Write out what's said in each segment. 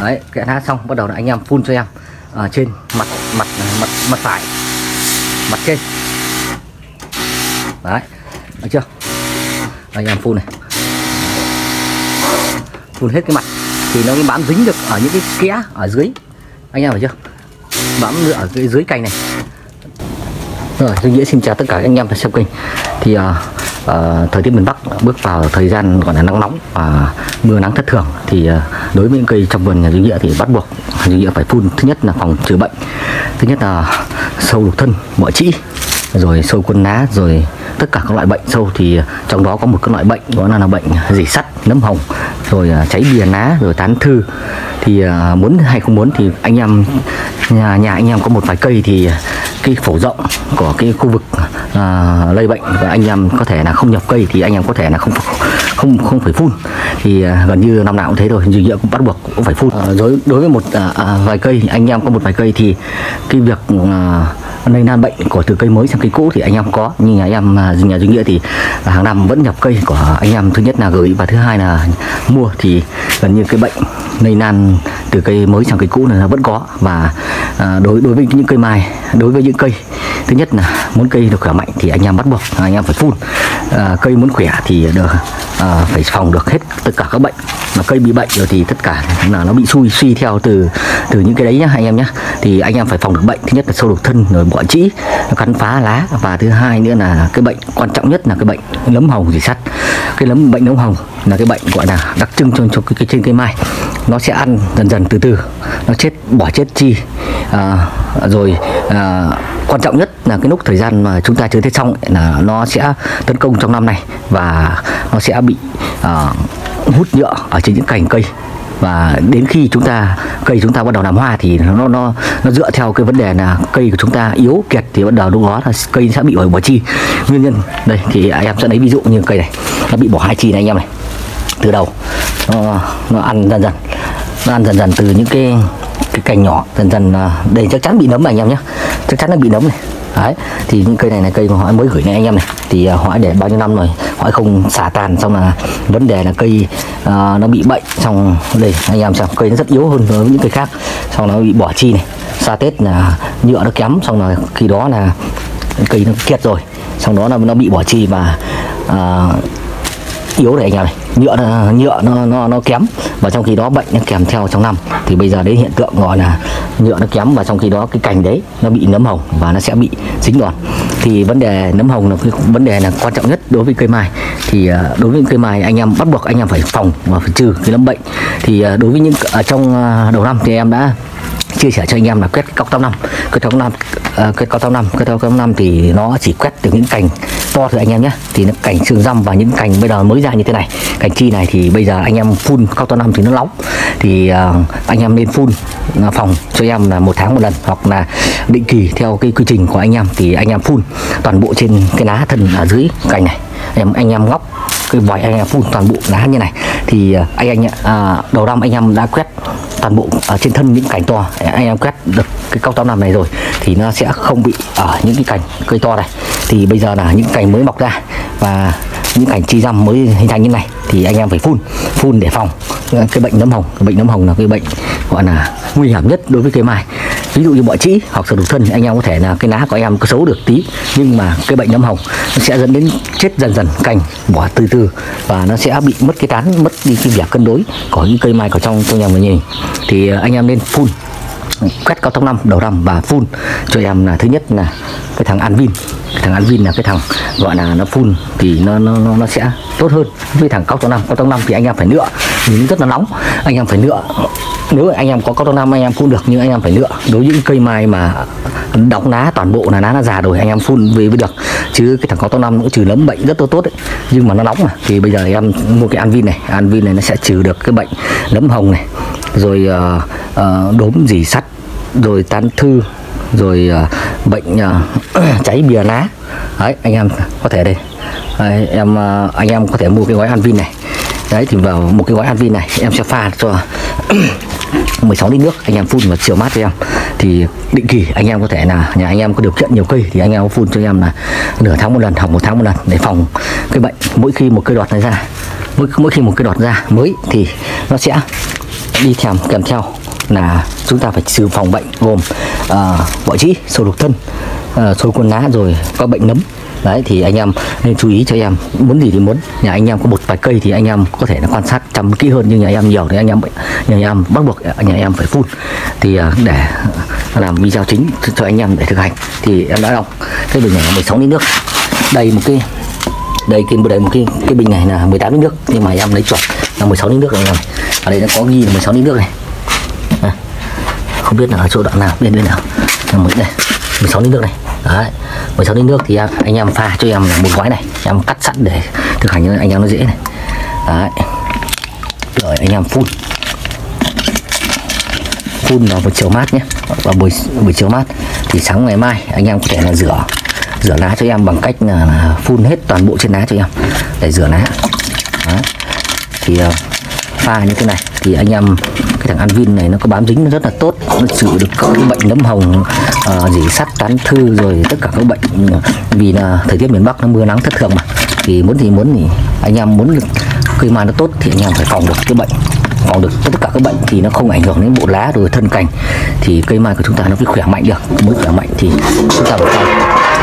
đấy kẽ hát xong bắt đầu là anh em phun cho em. Ở trên mặt mặt mặt mặt phải mặt trên. Đấy được chưa? Anh em phun này. Phun hết cái mặt. Thì nó mới bám dính được ở những cái kẽ ở dưới. Anh em hiểu chưa? Bám ở cái dưới cành này. Rồi tôi nghĩa xin chào tất cả các anh em đã xem kênh. Thì uh, uh, thời tiết miền Bắc bước vào thời gian gọi là nắng nóng và mưa nắng thất thường thì uh, đối với những cây trong vườn nhà duy nghĩa thì bắt buộc duy nghĩa phải phun. Thứ nhất là phòng trừ bệnh thứ nhất là sâu lục thân bọ trĩ rồi sâu quân lá rồi tất cả các loại bệnh sâu thì ờ, trong đó có một cái loại bệnh đó là, là bệnh dỉ sắt nấm hồng rồi cháy bìa lá rồi tán thư. Thì muốn hay không muốn thì anh em nhà, nhà anh em có một vài cây thì cái phổ rộng của cái khu vực à, lây bệnh và anh em có thể là không nhập cây thì anh em có thể là không không không phải phun. Thì à, gần như năm nào cũng thế rồi dược liệu cũng bắt buộc cũng phải phun. À, đối đối với một à, à, vài cây anh em có một vài cây thì cái việc à, lây lan bệnh của từ cây mới sang cây cũ thì anh em có. Nhưng nhà em à, nhà duy nghĩa thì à, hàng năm vẫn nhập cây của anh em thứ nhất là gửi. Và thứ hai là mua. Thì gần như cái bệnh lây lan từ cây mới sang cây cũ này là vẫn có. Và à, đối đối với những cây mai đối với những cây thứ nhất là muốn cây được khỏe mạnh thì anh em bắt buộc anh em phải phun. À, cây muốn khỏe thì được à, phải phòng được hết tất cả các bệnh. Mà cây bị bệnh rồi thì tất cả là nó bị suy suy theo từ từ những cái đấy nhá anh em nhé thì anh em phải phòng được bệnh. Thứ nhất là sâu đục thân rồi bọ trĩ nó cắn phá lá. Và thứ hai nữa là cái bệnh quan trọng nhất là cái bệnh nấm hồng gì sắt. Cái nấm bệnh nấm hồng là cái bệnh gọi là đặc trưng cho, cho cái, cái trên cây mai. Nó sẽ ăn dần dần từ từ. Nó chết bỏ chết chi. À, rồi à, quan trọng nhất là cái lúc thời gian mà chúng ta chưa thấy xong là nó sẽ tấn công trong năm này. Và nó sẽ bị à, hút nhựa ở trên những cành cây và đến khi chúng ta cây chúng ta bắt đầu làm hoa thì nó nó nó dựa theo cái vấn đề là cây của chúng ta yếu kiệt thì bắt đầu lúc đó là cây sẽ bị bỏ, bỏ chi. Nguyên nhân đây thì em sẽ lấy ví dụ như cây này. Nó bị bỏ hai chi này anh em này. Từ đầu nó, nó ăn dần dần. Nó ăn dần dần từ những cái cái cành nhỏ dần dần à, đây chắc chắn bị nấm này anh em nhé. Chắc chắn là bị nấm này. Đấy thì những cây này là cây mà họ mới gửi này anh em này. Thì à, họ để bao nhiêu năm rồi họ không xả tàn xong là vấn đề là cây uh, nó bị bệnh xong đây anh em xem cây nó rất yếu hơn với những cây khác. Xong nó bị bỏ chi này. Xa tết là nhựa nó kém xong là khi đó là cây nó kiệt rồi. Xong đó là nó bị bỏ chi và uh, yếu rồi anh em này nhựa nhựa nó nó nó kém và trong khi đó bệnh nó kèm theo trong năm. Thì bây giờ đấy hiện tượng gọi là nhựa nó kém và trong khi đó cái cành đấy nó bị nấm hồng và nó sẽ bị dính đòn. Thì vấn đề nấm hồng là cái vấn đề là quan trọng nhất đối với cây mai. Thì ờ, đối với cây mai anh em bắt buộc anh em phải phòng và phải trừ cái nấm bệnh. Thì ờ, đối với những, ở trong ờ, đầu năm thì em đã chia sẻ cho anh em là quét cọc tóc năm. Quét cọc năm Ờ, uh, cao cọc tám năm cây cao tám năm thì nó chỉ quét được những cành to thôi anh em nhé. Thì nó cành xương răm và những cành bây giờ mới ra như thế này. Cành chi này thì bây giờ anh em phun cao to năm thì nó nóng thì uh, anh em nên phun ờ, phòng cho em là một tháng một lần hoặc là định kỳ theo cái quy trình của anh em. Thì anh em phun toàn bộ trên cái lá thân ở dưới cành này. Em anh em ngóc cái vòi anh em phun toàn bộ lá như này. Thì anh anh à, đầu năm anh em đã quét toàn bộ ở trên thân những cành to. Anh em quét được cái cao tám năm này rồi thì nó sẽ không bị ở những cái cành cây to này. Thì bây giờ là những cành mới mọc ra và những cành chi răm mới hình thành như này thì anh em phải phun phun để phòng cái bệnh nấm hồng. Cái bệnh nấm hồng là cái bệnh gọi là nguy hiểm nhất đối với cây mai ví dụ như bọ trĩ hoặc sờ đục thân anh em có thể là cái lá của anh em có xấu được tí nhưng mà cái bệnh nấm hồng nó sẽ dẫn đến chết dần dần cành bỏ từ từ và nó sẽ bị mất cái tán mất đi cái vẻ cân đối của những cây mai ở trong trong nhà mình nhìn thì à, anh em nên phun quét cao tốc năm đầu năm và phun cho em là thứ nhất là cái thằng Anvin cái thằng Anvin là cái thằng gọi là nó phun thì nó nó nó, nó sẽ tốt hơn. Với thằng cao tốc năm cao tốc năm thì anh em phải nựa vì rất là nóng. Anh em phải nựa nếu anh em có cao tốc năm anh em phun được nhưng anh em phải lựa. Đối với những cây mai mà đóng lá toàn bộ là lá nó già rồi anh em phun về mới được. Chứ cái thằng cao tốc năm cũng trừ nấm bệnh rất tốt tốt đấy nhưng mà nó nóng mà. Thì bây giờ em mua cái Anvin này. Anvin này nó sẽ trừ được cái bệnh nấm hồng này. Rồi uh, uh, đốm dỉ sắt rồi tán thư rồi uh, bệnh uh, cháy bìa lá đấy anh em có thể đây. Đấy, em uh, anh em có thể mua cái gói Anvin này. Đấy thì vào một cái gói Anvin này em sẽ pha cho 16 lít nước anh em phun và chiều mát cho em. Thì định kỳ anh em có thể là nhà anh em có điều kiện nhiều cây thì anh em phun cho em là nửa tháng một lần hoặc một tháng một lần để phòng cái bệnh. Mỗi khi một cây đọt này ra mỗi, mỗi khi một cây đọt ra mới thì nó sẽ đi thèm kèm theo là chúng ta phải xử phòng bệnh gồm uh, bọ trĩ sâu đục thân uh, sâu cuốn lá rồi có bệnh nấm đấy thì anh em nên chú ý cho em. Muốn gì thì muốn. Nhà anh em có một vài cây thì anh em có thể là quan sát chăm kỹ hơn. Nhưng nhà em nhiều thì anh em nhà em bắt buộc nhà em phải phun. Thì à, để làm video chính cho anh em để thực hành. Thì em đã đọc cái bình này là 16 lít nước. Đây một cái đây cái đây một cái cái bình này là 18 lít nước. Nhưng mà em lấy chuẩn là 16 lít nước này rồi ở đây nó có ghi là 16 lít nước này. À, không biết là ở chỗ đoạn nào bên bên nào. Là một đây 16 lít nước này. Đấy. 16 lít nước thì à, anh em pha cho em một gói này. Em cắt sẵn để thực hành cho anh em nó dễ này. Đấy. Rồi, anh em phun. Phun vào buổi chiều mát nhé. Vào buổi buổi chiều mát. Thì sáng ngày mai, anh em có thể là rửa rửa lá cho em bằng cách là phun hết toàn bộ trên lá cho em để rửa lá. Đó. thì à, pha như thế này thì anh em, cái thằng Anvin này nó có bám dính rất là tốt. Nó xử được các bệnh nấm hồng Ờ, uh, dỉ sắt tán thư rồi tất cả các bệnh vì là thời tiết miền Bắc nó mưa nắng thất thường mà. Thì muốn thì muốn thì anh em muốn cây mai nó tốt thì anh em phải phòng được cái bệnh phòng được tất cả các bệnh thì nó không ảnh hưởng đến bộ lá rồi thân cành. Thì cây mai của chúng ta nó phải khỏe mạnh được mới khỏe mạnh thì chúng ta phải phòng.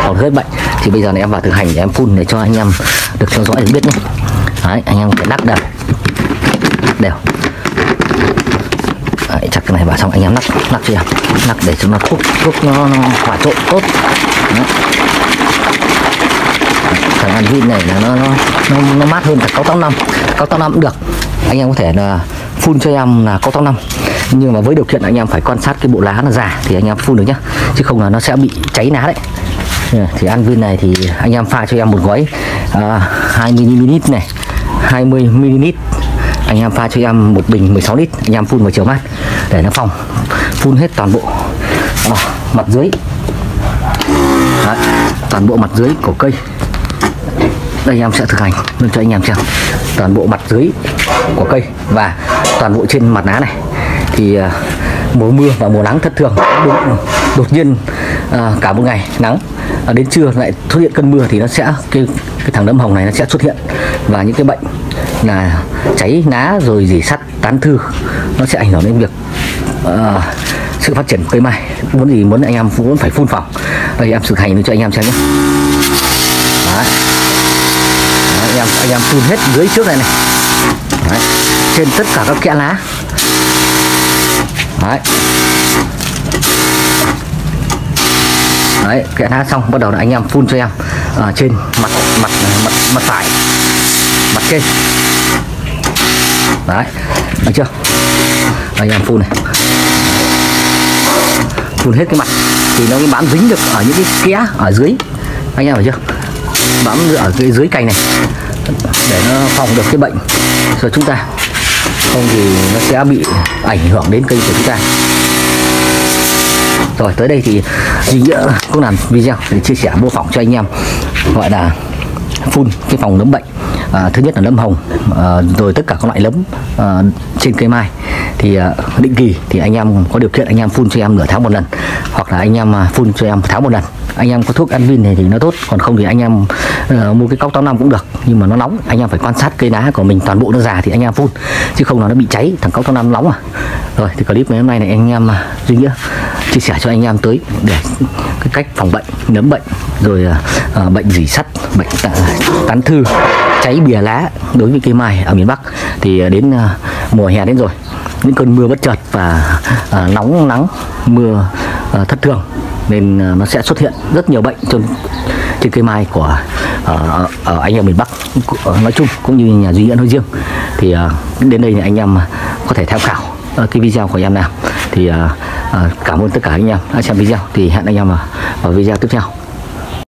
Phòng hết bệnh thì bây giờ này em vào thực hành để em phun để cho anh em được theo dõi để biết nhé. Đấy, anh em phải đắp đều đều. Đấy, chặt cái này vào xong anh em nắp nắp chưa? Nắp để cho nó thuốc thuốc nó, nó hòa trộn tốt. Đấy. thằng ăn vin này là nó nó nó, nó mát hơn cả cao tốc năm. Cao tốc năm cũng được. Anh em có thể là phun cho em là cao tốc năm. Nhưng mà với điều kiện anh em phải quan sát cái bộ lá nó già thì anh em phun được nhá. Chứ không là nó sẽ bị cháy lá đấy. Thì ăn viên này thì anh em pha cho em một gói uh, 20 ml này 20 ml anh em pha cho em một bình 16 lít anh em phun vào chiều mát để nó phòng phun hết toàn bộ. À, mặt dưới. Đấy, toàn bộ mặt dưới của cây. Đây em sẽ thực hành luôn cho anh em xem. Toàn bộ mặt dưới của cây và toàn bộ trên mặt lá này. Thì uh, mùa mưa và mùa nắng thất thường đột, đột nhiên uh, cả một ngày nắng uh, đến trưa lại xuất hiện cơn mưa thì nó sẽ cái cái thằng nấm hồng này nó sẽ xuất hiện. Và những cái bệnh là cháy ná rồi gì sắt tán thư nó sẽ ảnh hưởng đến việc uh, sự phát triển cây mai muốn gì muốn anh em cũng phải phun phòng đây em thực hành cho anh em xem nhé Đấy. Đấy, anh em anh em phun hết dưới trước này này Đấy. trên tất cả các kẽ lá Đấy. Đấy, kẽ lá xong bắt đầu là anh em phun cho em ở trên mặt mặt mặt mặt phải mặt kê đấy được chưa? Anh em phun này. Phun hết cái mặt. Thì nó mới bám dính được ở những cái kẽ ở dưới. Anh em hiểu chưa? Bám ở cái dưới cành này. Để nó phòng được cái bệnh. Cho chúng ta không thì nó sẽ bị ảnh hưởng đến cây của chúng ta. Rồi, tới đây thì duy nghĩa cũng làm video để chia sẻ, mô phỏng cho anh em, gọi là phun cái phòng nấm bệnh à, thứ nhất là nấm hồng. À, rồi tất cả các loại nấm à, trên cây mai. Thì à, định kỳ thì anh em có điều kiện anh em phun cho em nửa tháng một lần. Hoặc là anh em à, phun cho em tháng một lần. Anh em có thuốc Anvin này thì nó tốt. Còn không thì anh em uh, mua cái cốc táo năm cũng được. Nhưng mà nó nóng anh em phải quan sát cây lá của mình toàn bộ nó già thì anh em phun. Chứ không là nó bị cháy thằng cốc táo năm nóng à. Rồi thì clip ngày hôm nay này anh em uh, duy nghĩa chia sẻ cho anh em tới để cái cách phòng bệnh nấm bệnh rồi uh, bệnh dỉ sắt bệnh tán thư cháy bìa lá đối với cây mai ở miền Bắc. Thì à, đến à, mùa hè đến rồi, những cơn mưa bất chợt và à, nóng nắng, mưa thất thường, nên nó sẽ xuất hiện rất nhiều bệnh trên trên cây mai của ở ở anh em miền Bắc. Nói chung cũng như nhà duy nghĩa nói riêng. Thì đến đây thì anh em có thể tham khảo cái video của em nào. Thì cảm ơn tất cả anh em đã xem video. Thì hẹn anh em vào video tiếp theo.